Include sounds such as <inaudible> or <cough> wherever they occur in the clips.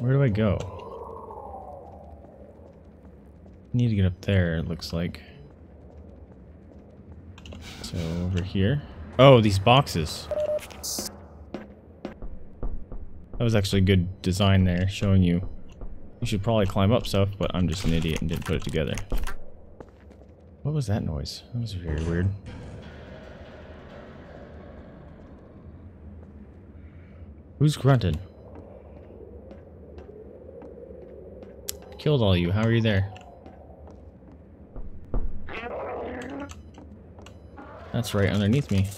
Where do I go? Need to get up there, it looks like. So over here. Oh, these boxes. That was actually a good design there, showing you. You should probably climb up stuff, but I'm just an idiot and didn't put it together. What was that noise? That was very weird. Who's grunting? Killed all you. How are you there? That's right, underneath me.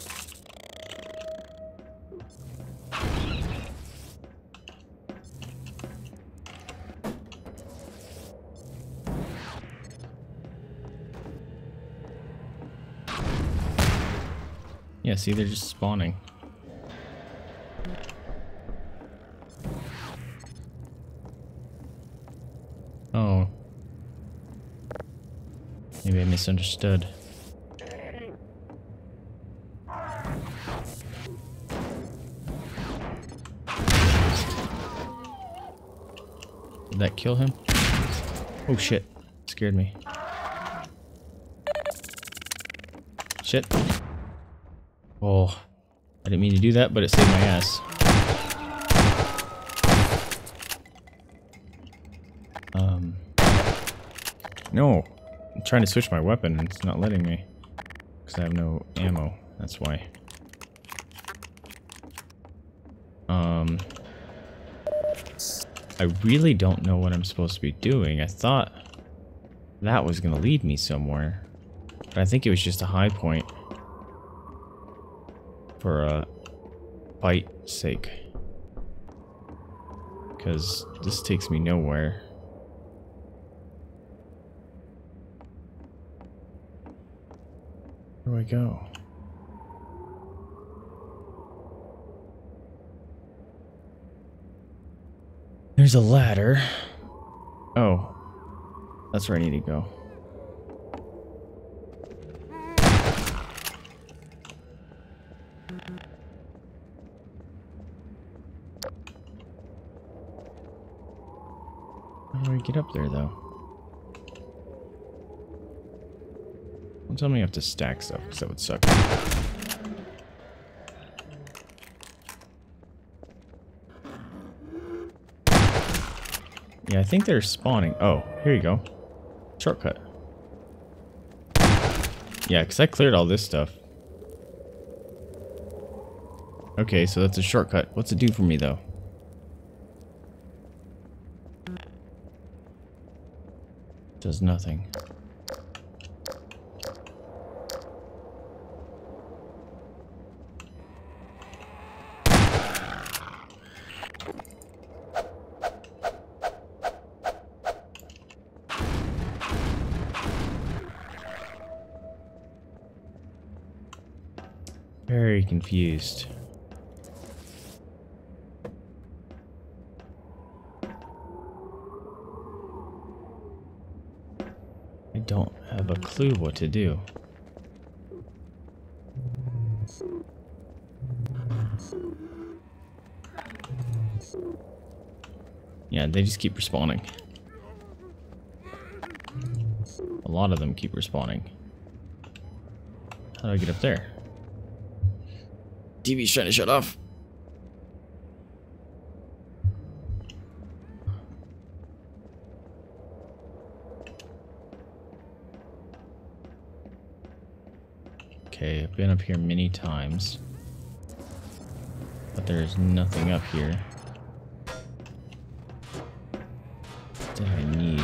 Yeah, see, they're just spawning. Oh. Maybe I misunderstood. Did that kill him? Oh shit. Scared me. Shit. Oh. I didn't mean to do that, but it saved my ass. Um. No. I'm trying to switch my weapon and it's not letting me. Because I have no ammo. That's why. Um. I really don't know what I'm supposed to be doing. I thought that was going to lead me somewhere. But I think it was just a high point. For a fight sake. Because this takes me nowhere. Where do I go? There's a ladder. Oh. That's where I need to go. How do I get up there, though? Don't tell me I have to stack stuff, because that would suck. Yeah, I think they're spawning. Oh, here you go. Shortcut. Yeah, because I cleared all this stuff. Okay, so that's a shortcut. What's it do for me, though? Does nothing. Very confused. I don't have a clue what to do. Yeah, they just keep respawning. A lot of them keep respawning. How do I get up there? TV's trying to shut off. Okay, I've been up here many times. But there's nothing up here. That I need.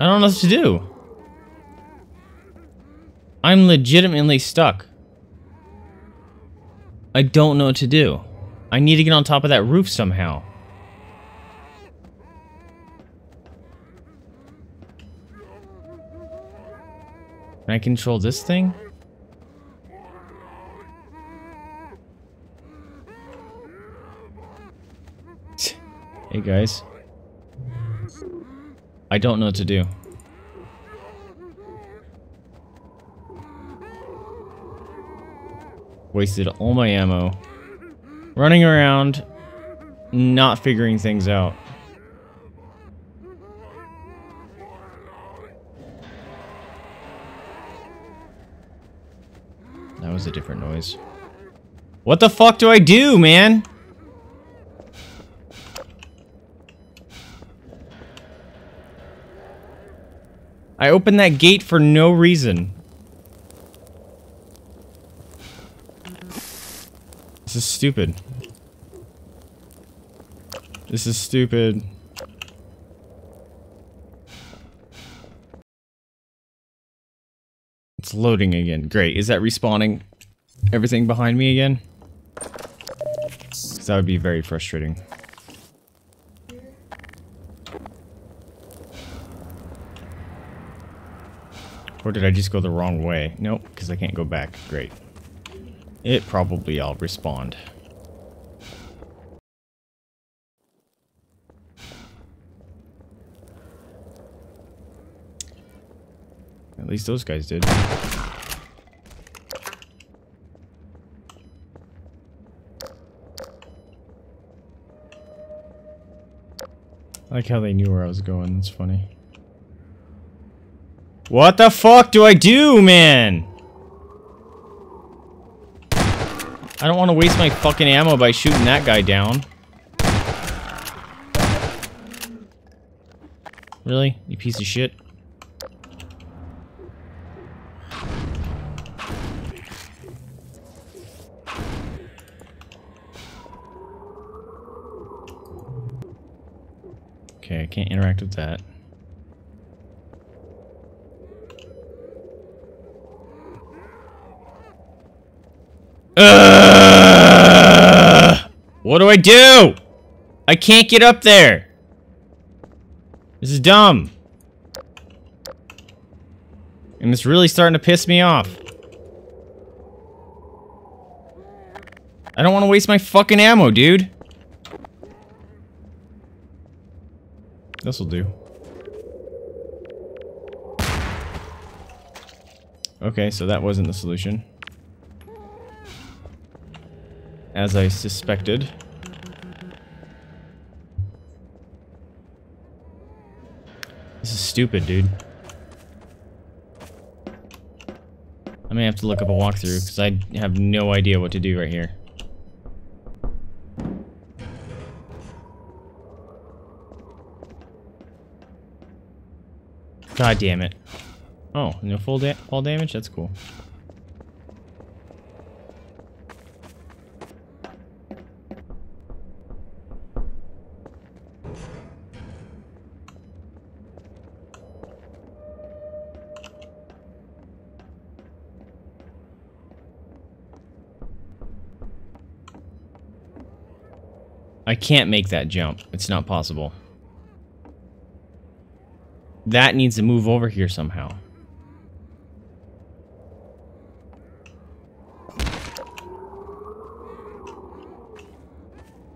I don't know what to do. I'm legitimately stuck. I don't know what to do. I need to get on top of that roof somehow. Can I control this thing? <laughs> Hey guys. I don't know what to do. Wasted all my ammo. Running around, not figuring things out. That was a different noise. What the fuck do I do, man? I opened that gate for no reason. This is stupid. This is stupid. It's loading again. Great. Is that respawning everything behind me again? That would be very frustrating. Or did I just go the wrong way? Nope, because I can't go back. Great. It probably I'll respond. At least those guys did. I like how they knew where I was going. that's funny. What the fuck do I do, man? I don't want to waste my fucking ammo by shooting that guy down. Really? You piece of shit? Okay, I can't interact with that. Uh, what do I do? I can't get up there. This is dumb. And it's really starting to piss me off. I don't want to waste my fucking ammo, dude. This'll do. Okay, so that wasn't the solution. As I suspected. This is stupid, dude. I may have to look up a walkthrough, because I have no idea what to do right here. God damn it. Oh, no full da fall damage? That's cool. I can't make that jump. It's not possible. That needs to move over here somehow.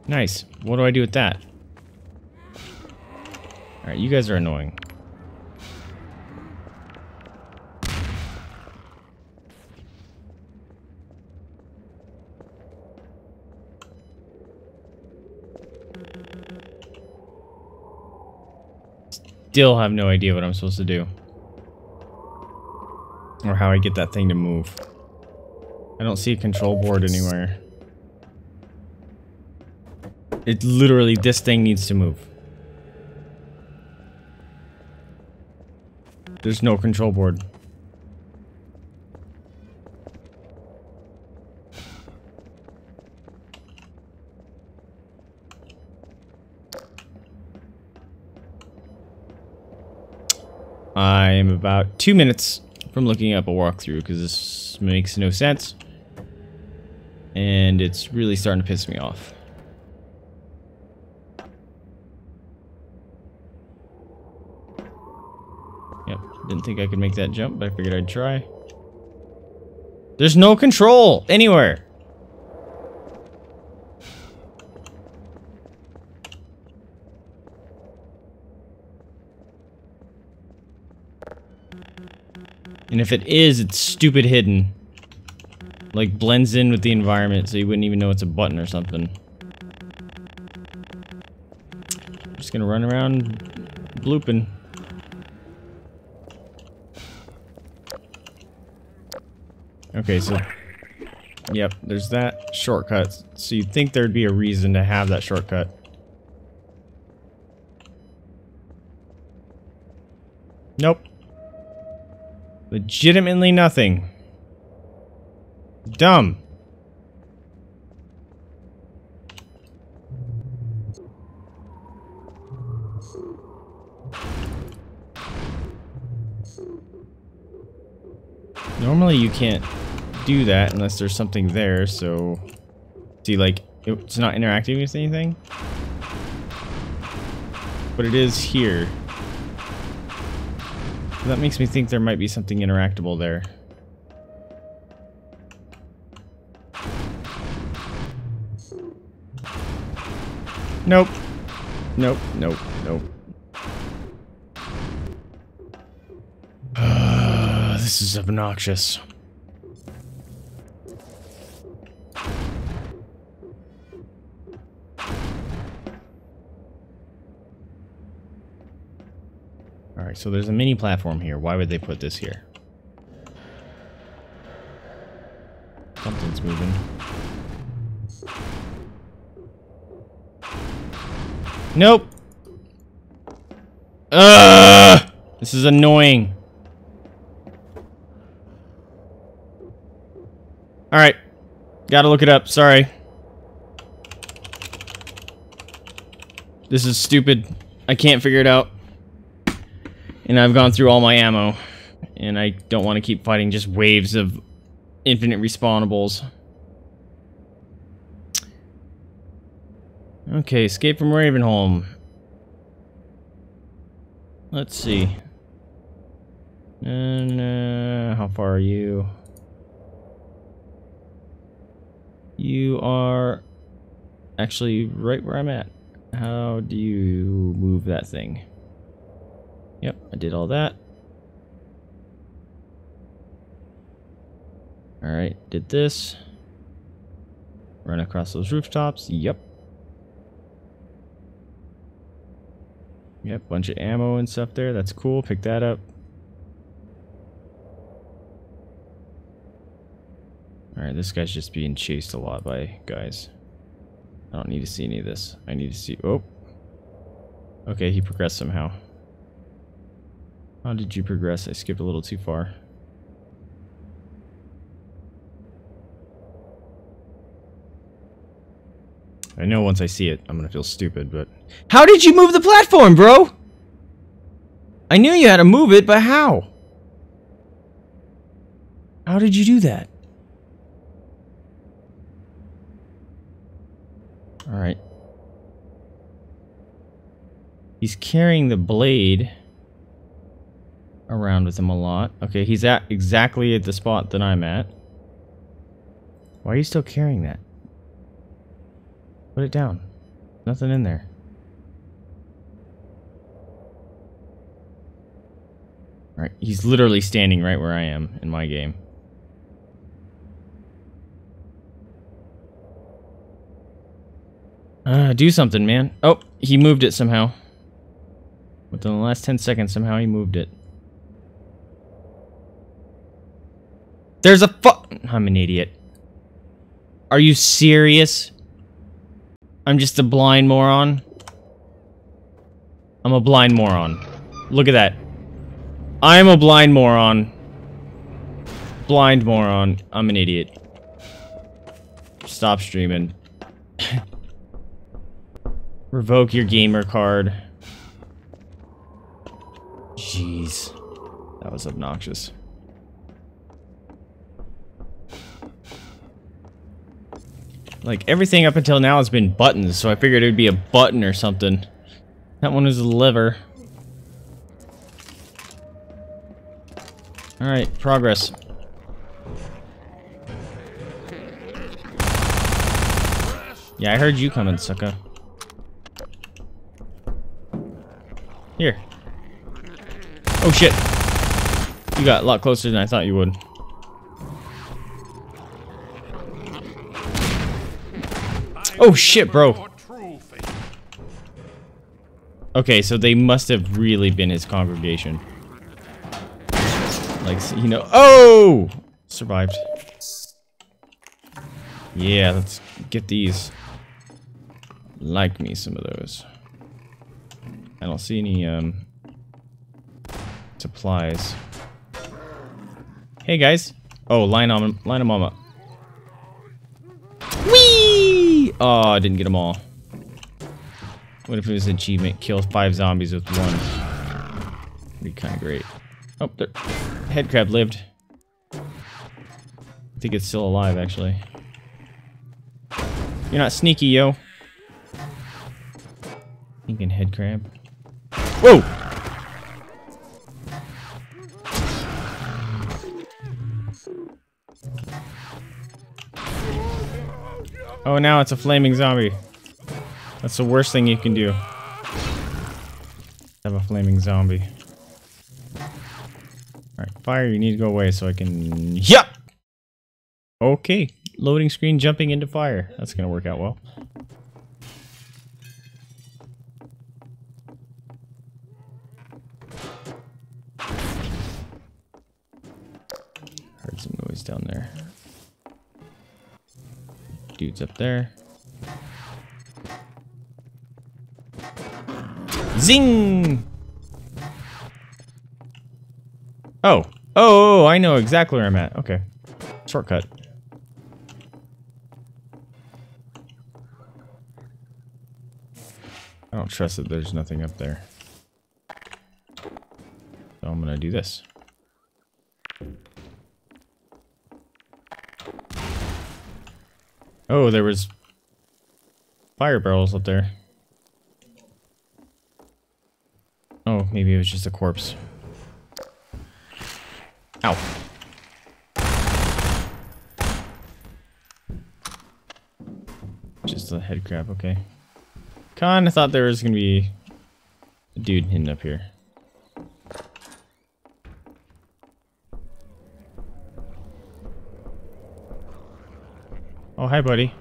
Nice. What do I do with that? Alright, you guys are annoying. Still have no idea what I'm supposed to do. Or how I get that thing to move. I don't see a control board anywhere. It literally, this thing needs to move. There's no control board. I am about two minutes from looking up a walkthrough because this makes no sense. And it's really starting to piss me off. Yep, didn't think I could make that jump, but I figured I'd try. There's no control anywhere. And if it is, it's stupid hidden. Like, blends in with the environment so you wouldn't even know it's a button or something. I'm just gonna run around blooping. Okay, so... Yep, there's that shortcut. So you'd think there'd be a reason to have that shortcut. Nope. Legitimately nothing. Dumb. Normally you can't do that unless there's something there, so... See, like, it's not interacting with anything? But it is here. That makes me think there might be something interactable there. Nope. Nope, nope, nope. <sighs> this is obnoxious. Alright, so there's a mini platform here. Why would they put this here? Something's moving. Nope. Ugh! This is annoying. Alright. Gotta look it up. Sorry. This is stupid. I can't figure it out. And I've gone through all my ammo. And I don't want to keep fighting just waves of infinite respawnables. Okay, escape from Ravenholm. Let's see. And, uh, how far are you? You are actually right where I'm at. How do you move that thing? Yep, I did all that. Alright, did this. Run across those rooftops. Yep. Yep, bunch of ammo and stuff there. That's cool. Pick that up. Alright, this guy's just being chased a lot by guys. I don't need to see any of this. I need to see... Oh. Okay, he progressed somehow. How did you progress? I skipped a little too far. I know once I see it, I'm gonna feel stupid, but... How did you move the platform, bro? I knew you had to move it, but how? How did you do that? Alright. He's carrying the blade around with him a lot. Okay, he's at exactly at the spot that I'm at. Why are you still carrying that? Put it down. Nothing in there. Alright, he's literally standing right where I am in my game. Uh, do something, man. Oh, he moved it somehow. Within the last 10 seconds, somehow he moved it. There's a fu- I'm an idiot. Are you serious? I'm just a blind moron? I'm a blind moron. Look at that. I'm a blind moron. Blind moron. I'm an idiot. Stop streaming. <laughs> Revoke your gamer card. Jeez. That was obnoxious. Like, everything up until now has been buttons, so I figured it would be a button or something. That one is a lever. Alright, progress. Yeah, I heard you coming, sucker. Here. Oh shit. You got a lot closer than I thought you would. Oh shit, bro. Okay, so they must have really been his congregation. Like, you know. Oh! Survived. Yeah, let's get these. Like me some of those. I don't see any, um, supplies. Hey, guys. Oh, line on, line them all up. Oh, I didn't get them all. What if it was an achievement? Kill five zombies with one. Be kind of great. Oh, there. Head crab lived. I think it's still alive, actually. You're not sneaky, yo. Thinking head crab. Whoa! Oh, now it's a flaming zombie. That's the worst thing you can do. Have a flaming zombie. Alright, fire, you need to go away so I can... Yup! Okay, loading screen jumping into fire. That's gonna work out well. Heard some noise down there. Dude's up there. Zing! Oh. oh. oh. Oh, I know exactly where I'm at. Okay. Shortcut. I don't trust that there's nothing up there. So I'm gonna do this. Oh, there was fire barrels up there. Oh, maybe it was just a corpse. Ow. Just a head crab, okay. Con, I thought there was gonna be a dude hidden up here. Oh, hi, buddy.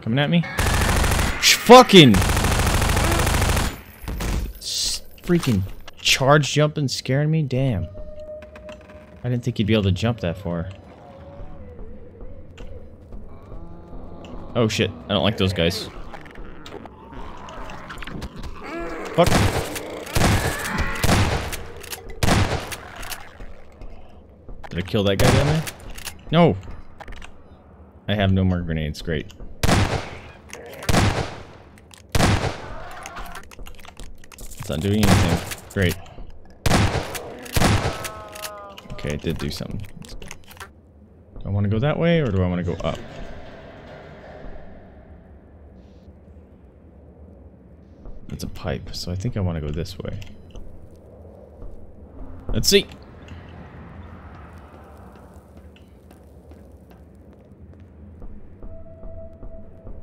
Coming at me? Sh fucking! freaking charge jumping scaring me? Damn. I didn't think you'd be able to jump that far. Oh shit, I don't like those guys. Fuck. Did I kill that guy down there? No! I have no more grenades, great. It's not doing anything. Great. Okay, it did do something. Do I want to go that way or do I want to go up? It's a pipe, so I think I want to go this way. Let's see.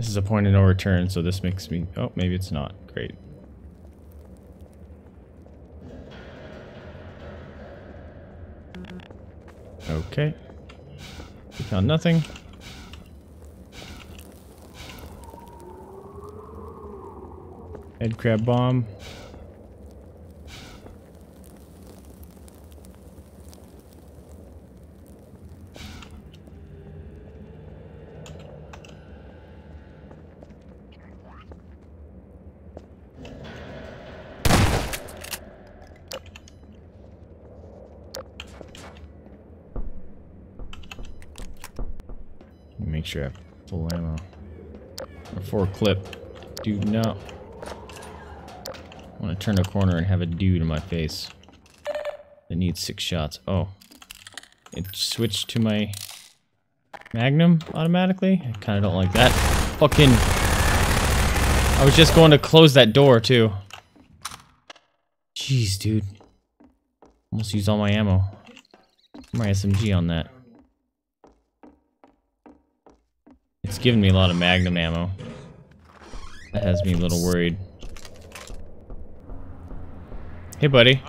Is a point of no return, so this makes me... Oh, maybe it's not. Great. Okay. We found nothing. Head crab bomb. Have full ammo. Or four clip. Dude, no. I want to turn a corner and have a dude in my face that needs six shots. Oh. It switched to my Magnum automatically? I kind of don't like that. Fucking... I was just going to close that door, too. Jeez, dude. Almost used all my ammo. My SMG on that. It's giving me a lot of magnum ammo. That has me a little worried. Hey, buddy.